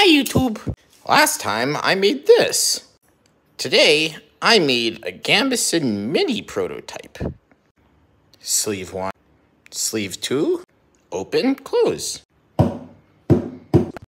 Hi, YouTube. Last time I made this. Today, I made a Gambeson mini prototype. Sleeve one, sleeve two, open, close.